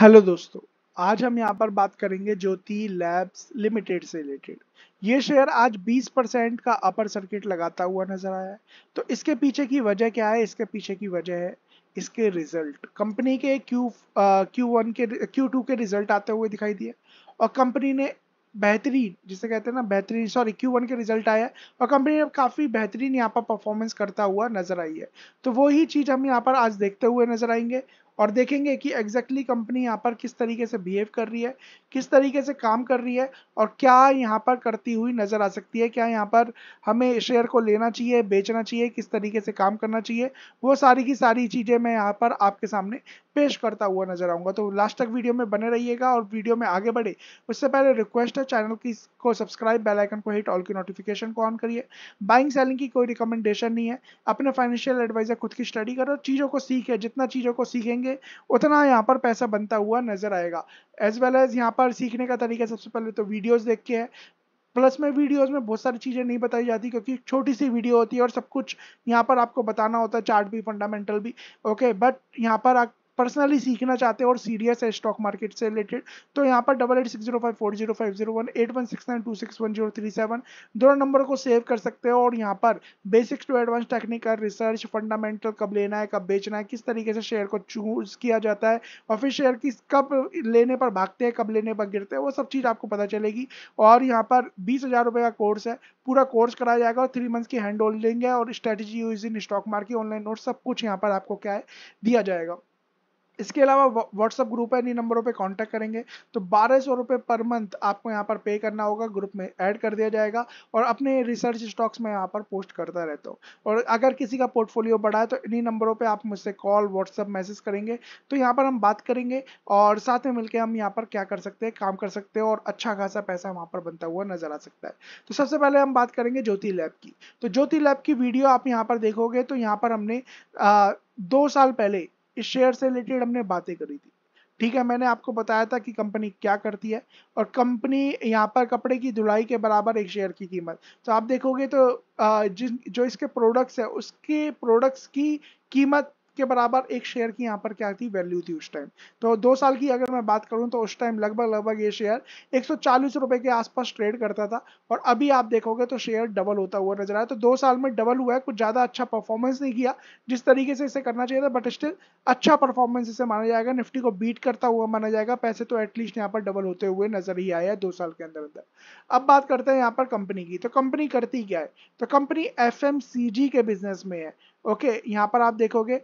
Hello दोस्तों, आज हम यहाँ पर बात करेंगे ज्योति लैब्स लिमिटेड से रिलेटेड। ये शेयर आज 20 परसेंट का अपर सर्किट लगाता हुआ नज़र आया है। तो इसके पीछे की वजह क्या है? इसके पीछे की वजह है इसके रिज़ल्ट। कंपनी के क्यू क्यू वन के क्यू टू के रिज़ल्ट आते हुए दिखाई दिए और कंपनी ने बेहतरीन, जिसे कहते हैं ना, बेहतरीन सॉरी क्यू वन के रिज़ल्ट आया है और कंपनी ने काफ़ी बेहतरीन यहाँ पर परफॉर्मेंस करता हुआ नज़र आई है। तो वही चीज़ हम यहाँ पर आज देखते हुए नज़र आएँगे। और देखेंगे कि एग्जैक्टली कंपनी यहाँ पर किस तरीके से बिहेव कर रही है, किस तरीके से काम कर रही है और क्या यहाँ पर करती हुई नज़र आ सकती है, क्या यहाँ पर हमें शेयर को लेना चाहिए, बेचना चाहिए, किस तरीके से काम करना चाहिए, वो सारी की सारी चीज़ें मैं यहाँ पर आपके सामने पेश करता हुआ नज़र आऊँगा। तो लास्ट तक वीडियो में बने रहिएगा और वीडियो में आगे बढ़े, उससे पहले रिक्वेस्ट है चैनल की को सब्सक्राइब बेल आइकन को हिट ऑल की नोटिफिकेशन को ऑन करिए। बाइंग सेलिंग की कोई रिकमेंडेशन नहीं है, अपने फाइनेंशियल एडवाइजर खुद की स्टडी करो, चीज़ों को सीखे, जितना चीज़ों को सीखेंगे उतना यहाँ पर पैसा बनता हुआ नज़र आएगा। एज वेल एज यहाँ पर सीखने का तरीका सबसे पहले तो वीडियोज़ देख के है। प्लस में वीडियोस में बहुत सारी चीज़ें नहीं बताई जाती क्योंकि छोटी सी वीडियो होती है और सब कुछ यहाँ पर आपको बताना होता है चार्ट भी फंडामेंटल भी। ओके बट यहाँ पर आप पर्सनली सीखना चाहते हो और सीरियस है स्टॉक मार्केट से रिलेटेड तो यहाँ पर double eight six zero five four zero five zero one eight one six nine two six one zero three seven दोनों नंबर को सेव कर सकते हो और यहाँ पर basics to advance technical research fundamental कब लेना है, कब बेचना है, किस तरीके से शेयर को चूज़ किया जाता है और फिर शेयर किस कब लेने पर भागते हैं, कब लेने पर गिरते हैं, वो सब चीज़ आपको पता चलेगी। और यहाँ पर बीस हज़ार रुपये का कोर्स है, पूरा कोर्स कराया जाएगा और थ्री मंथ्स की हैंड होल्डिंग है और strategy use in stock market online note सब कुछ यहाँ पर आपको क्या है, दिया जाएगा। इसके अलावा व्हाट्सअप ग्रुप है, इन्हीं नंबरों पे कांटेक्ट करेंगे। तो बारह सौ रुपये पर मंथ आपको यहाँ पर पे करना होगा ग्रुप में ऐड कर दिया जाएगा और अपने रिसर्च स्टॉक्स में यहाँ पर पोस्ट करता रहता हूँ। और अगर किसी का पोर्टफोलियो बढ़ा है तो इन्हीं नंबरों पे आप मुझसे कॉल व्हाट्सअप मैसेज करेंगे। तो यहाँ पर हम बात करेंगे और साथ में मिलकर हम यहाँ पर क्या कर सकते हैं, काम कर सकते हैं और अच्छा खासा पैसा वहाँ पर बनता हुआ नज़र आ सकता है। तो सबसे पहले हम बात करेंगे ज्योति लैब की। तो ज्योति लैब की वीडियो आप यहाँ पर देखोगे तो यहाँ पर हमने दो साल पहले इस शेयर से रिलेटेड हमने बातें करी थी। ठीक है, मैंने आपको बताया था कि कंपनी क्या करती है और कंपनी यहाँ पर कपड़े की धुलाई के बराबर एक शेयर की कीमत। तो आप देखोगे तो जिन, जो इसके प्रोडक्ट्स है, उसके प्रोडक्ट्स की कीमत के बराबर एक शेयर की यहाँ पर क्या थी? वैल्यू थी उस टाइम तो दो साल की अगर मैं बात करूँ तो उस टाइम लगभग लगभग ये शेयर एक सौ चालीस रुपए के आसपास ट्रेड करता था और अभी आप देखोगे तो शेयर डबल होता हुआ नज़र आया। तो दो साल में डबल हुआ है, कुछ ज़्यादा अच्छा परफॉर्मेंस नहीं किया जिस तरीके से इसे करना चाहिए था बट स्टिल अच्छा परफॉर्मेंस इसे माना जाएगा। निफ्टी को बीट करता हुआ माना जाएगा। पैसे तो एटलीस्ट यहाँ पर डबल होते हुए नज़र ही आया है दो साल के अंदर अंदर। अब बात करते हैं यहाँ पर कंपनी की। तो कंपनी करती क्या है? तो कंपनी एफएमसीजी के बिज़नेस में है। ओके okay, यहाँ पर आप देखोगे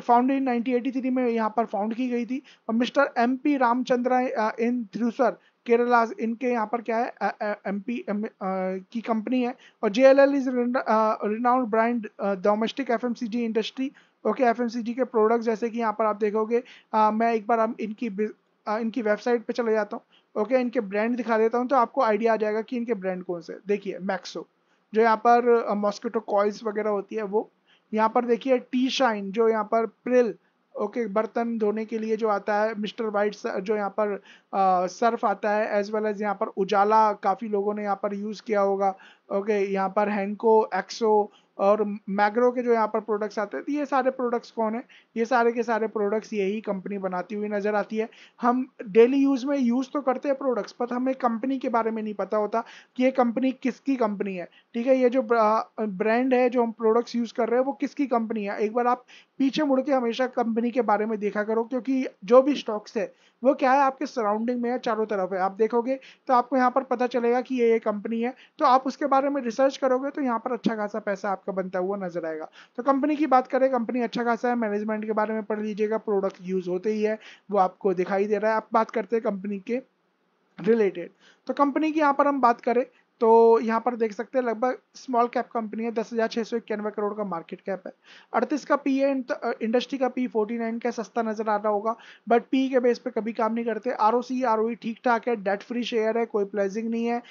फाउंड इन 1983 में यहाँ पर फाउंड की गई थी और mister M P Ramachandra in Thrissur Kerala इनके यहाँ पर क्या है एम पी की कंपनी है और J L L is renowned brand domestic F M C G industry okay F M C G के प्रोडक्ट जैसे कि यहाँ पर आप देखोगे uh, मैं एक बार इनकी uh, इनकी वेबसाइट पर चले जाता हूँ ओके इनके ब्रांड दिखा देता हूँ तो आपको आइडिया आ जाएगा कि इनके ब्रांड कौन से देखिए मैक्सो जो यहाँ पर मॉस्किटो कॉइल्स वगैरह होती है वो यहाँ पर देखिए टी शाइन जो यहाँ पर प्रिल ओके okay, बर्तन धोने के लिए जो आता है मिस्टर वाइट जो यहाँ पर आ, सर्फ आता है एज वेल एज यहाँ पर उजाला काफ़ी लोगों ने यहाँ पर यूज़ किया होगा ओके okay, यहाँ पर हैंको एक्सो और मैग्रो के जो यहाँ पर प्रोडक्ट्स आते हैं तो ये सारे प्रोडक्ट्स कौन है? ये सारे के सारे प्रोडक्ट्स यही कंपनी बनाती हुई नज़र आती है। हम डेली यूज़ में यूज़ तो करते हैं प्रोडक्ट्स पर हमें कंपनी के बारे में नहीं पता होता कि ये कंपनी किसकी कंपनी है। ठीक है, ये जो ब्रांड है, जो हम प्रोडक्ट्स यूज़ कर रहे हैं, वो किसकी कंपनी है? एक बार आप पीछे मुड़ के हमेशा कंपनी के बारे में देखा करो, क्योंकि जो भी स्टॉक्स है, वो क्या है? आपके सराउंडिंग में है, चारों तरफ़ है। आप देखोगे तो आपको यहाँ पर पता चलेगा कि ये ये कंपनी है। तो आप उसके बारे में रिसर्च करोगे तो यहाँ पर अच्छा खासा पैसा आपका बनता हुआ नज़र आएगा। तो कंपनी की बात करें कंपनी अच्छा खासा है मैनेजमेंट के बारे में पढ़ लीजिएगा प्रोडक्ट यूज़ होते ही है, वो आपको दिखाई दे रहा है। आप बात करते हैं कंपनी के रिलेटेड तो कंपनी की यहाँ पर हम बात करें तो यहाँ पर देख सकते हैं, लगभग स्मॉल कैप कंपनी है, दस हज़ार छह सौ इक्यानवे करोड़ का मार्केट कैप है। अड़तीस का पी है इंडस्ट्री का पी फोर्टी नाइन का सस्ता नज़र आ रहा होगा बट पी के बेस पे कभी काम नहीं करते। आर ओ सी आर ओ ठीक ठाक है डेट फ्री शेयर है, कोई प्लेजिंग नहीं है।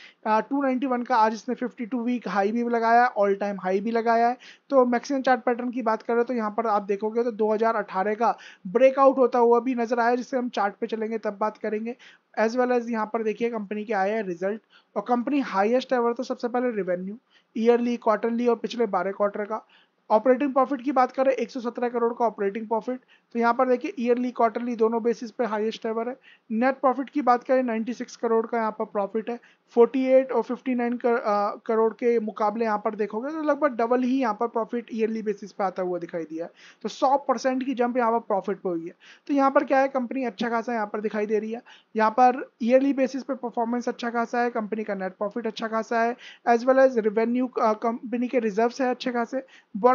टू नाइनटी वन का आज इसने फिफ्टी टू वीक हाई भी लगाया ऑल टाइम हाई भी लगाया है। तो मैक्सिमम चार्ट पैटर्न की बात करें तो यहाँ पर आप देखोगे तो दो हज़ार अठारह का ब्रेकआउट होता हुआ भी नज़र आया, जिससे हम चार्ट पे चलेंगे, तब बात करेंगे। एज वेल एज यहाँ पर देखिए कंपनी के आए हैं रिज़ल्ट और कंपनी हाईएस्ट एवर तो सबसे पहले रेवेन्यू ईयरली क्वार्टरली और पिछले बारह क्वार्टर का। ऑपरेटिंग प्रॉफिट की बात करें 117 करोड़ का ऑपरेटिंग प्रॉफिट। तो यहाँ पर देखिए ईयरली क्वार्टरली दोनों बेसिस पे हाईएस्ट एवर है। नेट प्रॉफिट की बात करें 96 करोड़ का यहाँ पर प्रॉफिट है। 48 और 59 कर, आ, करोड़ के मुकाबले यहाँ पर देखोगे तो लगभग डबल ही यहाँ पर प्रॉफिट ईयरली बेसिस पे आता हुआ दिखाई दिया है। तो 100 परसेंट की जंप यहाँ पर प्रॉफिट पर हुई है। तो यहाँ पर क्या है कंपनी अच्छा खासा यहाँ पर दिखाई दे रही है। यहाँ पर ईयरली बेसिस पे परफॉर्मेंस अच्छा खासा है कंपनी का नेट प्रॉफिट अच्छा खासा है as well as revenue company के रिज़र्व है अच्छे खासे।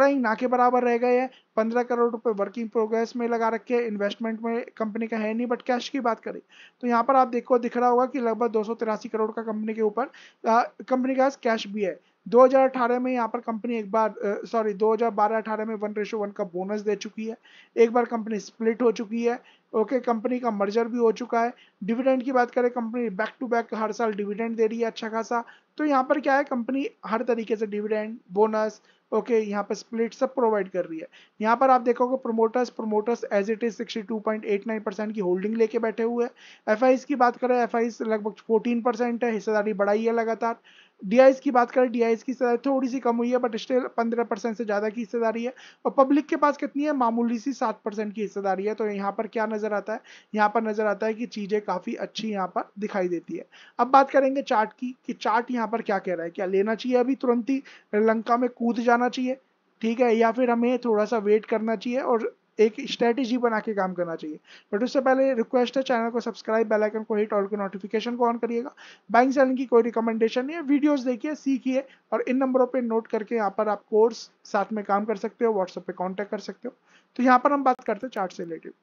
बोराइंग ना के बराबर रह गए हैं। पंद्रह करोड़ रुपए वर्किंग प्रोग्रेस में लगा रखे इन्वेस्टमेंट में कंपनी का है नहीं बट कैश की बात करें तो यहाँ पर आप देखो, दिख रहा होगा कि लगभग दो करोड़ का कंपनी के ऊपर कंपनी का कैश भी है। 2018 में यहाँ पर कंपनी एक बार सॉरी 2012-18 में वन रेशो वन का बोनस दे चुकी है। एक बार कंपनी स्प्लिट हो चुकी है ओके कंपनी का मर्जर भी हो चुका है। डिविडेंड की बात करें कंपनी बैक टू बैक हर साल डिविडेंड दे रही है अच्छा खासा। तो यहाँ पर क्या है कंपनी हर तरीके से डिविडेंड बोनस ओके okay, यहाँ पर स्प्लिट सब प्रोवाइड कर रही है। यहाँ पर आप देखोगे promoters promoters as it is 62.89 percent की होल्डिंग लेके बैठे हुए हैं। एफ़ की बात करें एफ़ लगभग 14 परसेंट है हिस्सेदारी बढ़ाई है लगातार। डीआईस की बात करें डीआईएस की हिस्सेदारी थोड़ी सी कम हुई है बट स्टिल पंद्रह परसेंट से ज़्यादा की हिस्सेदारी है। और पब्लिक के पास कितनी है? मामूली सी सात परसेंट की हिस्सेदारी है। तो यहाँ पर क्या नज़र आता है? यहाँ पर नज़र आता है कि चीज़ें काफ़ी अच्छी यहाँ पर दिखाई देती है। अब बात करेंगे चार्ट की, कि चार्ट यहाँ पर क्या कह रहा है? क्या लेना चाहिए अभी तुरंत ही? लंका में कूद जाना चाहिए, ठीक है? या फिर हमें थोड़ा सा वेट करना चाहिए और एक स्ट्रेटेजी बना के काम करना चाहिए। बट उससे पहले रिक्वेस्ट है चैनल को सब्सक्राइब बेल आइकन को हिट और के नोटिफिकेशन को ऑन करिएगा। बाइंग सेलिंग की कोई रिकमेंडेशन नहीं है। वीडियोस देखिए, सीखिए और इन नंबरों पे नोट करके यहाँ पर आप कोर्स साथ में काम कर सकते हो व्हाट्सएप पे कांटेक्ट कर सकते हो। तो यहाँ पर हम बात करते हैं चार्ट से रिलेटेड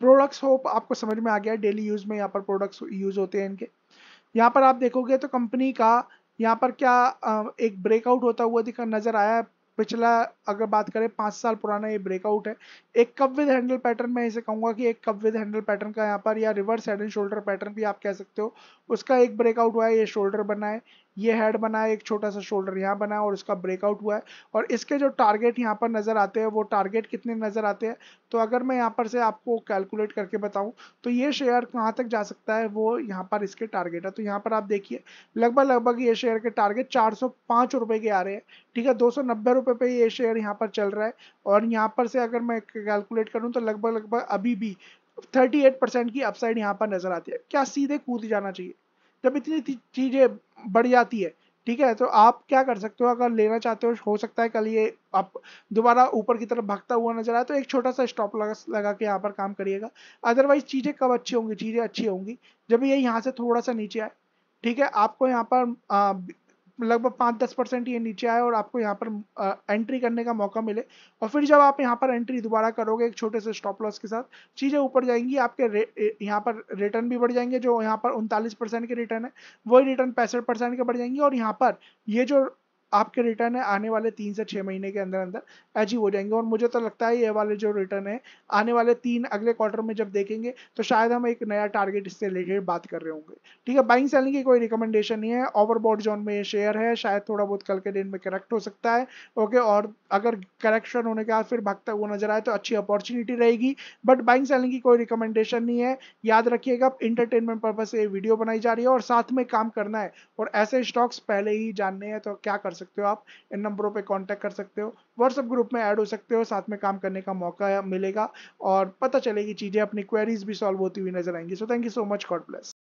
प्रोडक्ट्स होप आपको समझ में आ गया डेली यूज़ में यहाँ पर प्रोडक्ट्स यूज़ होते हैं इनके। यहाँ पर आप देखोगे तो कंपनी का यहाँ पर क्या एक ब्रेकआउट होता हुआ दिखा, नज़र आया पिछला अगर बात करें, पाँच साल पुराना ये ब्रेकआउट है। एक कप विद हैंडल पैटर्न मैं इसे कहूँगा कि एक कप विद हैंडल पैटर्न का यहाँ पर या reverse head and shoulder pattern भी आप कह सकते हो। उसका एक ब्रेकआउट हुआ है, ये शोल्डर बना है। ये हेड बना है एक छोटा सा शोल्डर यहाँ बना है और इसका ब्रेकआउट हुआ है। और इसके जो टारगेट यहाँ पर नज़र आते हैं, वो टारगेट कितने नज़र आते हैं? तो अगर मैं यहाँ पर से आपको कैलकुलेट करके बताऊँ तो ये शेयर कहाँ तक जा सकता है? वो यहाँ पर इसके टारगेट है। तो यहाँ पर आप देखिए, लगभग लगभग ये शेयर के टारगेट चार सौ के आ रहे हैं। ठीक है, दो सौ पे ये शेयर यहाँ पर चल रहा है। और यहाँ पर से अगर मैं कैलकुलेट करूँ तो लगभग लगभग अभी भी 38 परसेंट की अपसाइड यहाँ पर नज़र आती है। क्या सीधे कूद जाना चाहिए? जब इतनी चीज़ें बढ़ जाती है। ठीक है? तो आप क्या कर सकते हो? अगर लेना चाहते हो हो सकता है कल ये आप दोबारा ऊपर की तरफ़ भागता हुआ नज़र आए तो एक छोटा सा स्टॉप लगा लगा के यहाँ पर काम करिएगा। अदरवाइज़ चीज़ें कब अच्छी होंगी? चीज़ें अच्छी होंगी जब ये यहाँ से थोड़ा सा नीचे आए। ठीक है? आपको यहाँ पर लगभग पाँच दस परसेंट ये नीचे आए और आपको यहाँ पर एंट्री करने का मौका मिले। और फिर जब आप यहाँ पर एंट्री दोबारा करोगे एक छोटे से स्टॉप लॉस के साथ, चीज़ें ऊपर जाएँगी, आपके यहाँ पर रिटर्न भी बढ़ जाएँगे, जो यहाँ पर उनतालीस परसेंट के रिटर्न है, वही रिटर्न पैंसठ परसेंट के बढ़ जाएँगे और यहाँ पर ये जो आपके रिटर्न है आने वाले तीन से छह महीने के अंदर अंदर अचीव हो जाएँगे। और मुझे तो लगता है ये वाले जो रिटर्न है, आने वाले तीन, अगले क्वार्टर में जब देखेंगे तो शायद हम एक नया टारगेट इससे रिलेटेड बात कर रहे होंगे। ठीक है बाइंग सेलिंग की कोई रिकमेंडेशन नहीं है। ओवरबोर्ड जोन में ये शेयर है, शायद थोड़ा बहुत कल के दिन में करेक्ट हो सकता है। ओके और अगर करेक्शन होने के बाद फिर भागता हुआ नज़र आए तो अच्छी अपॉर्चुनिटी रहेगी। बट बाइंग सेलिंग की कोई रिकमेंडेशन नहीं है। याद रखिएगा इंटरटेनमेंट पर्पज से वीडियो बनाई जा रही है और साथ में काम करना है। और ऐसे स्टॉक्स पहले ही जानने हैं तो क्या कर सकते हो आप, इन नंबरों पे कांटेक्ट कर सकते हो। व्हाट्सएप ग्रुप में ऐड हो सकते हो, साथ में काम करने का मौका मिलेगा और पता चलेगी चीज़ें, अपनी क्वेरीज भी सॉल्व होती हुई नज़र आएँगी। So thank you so much god bless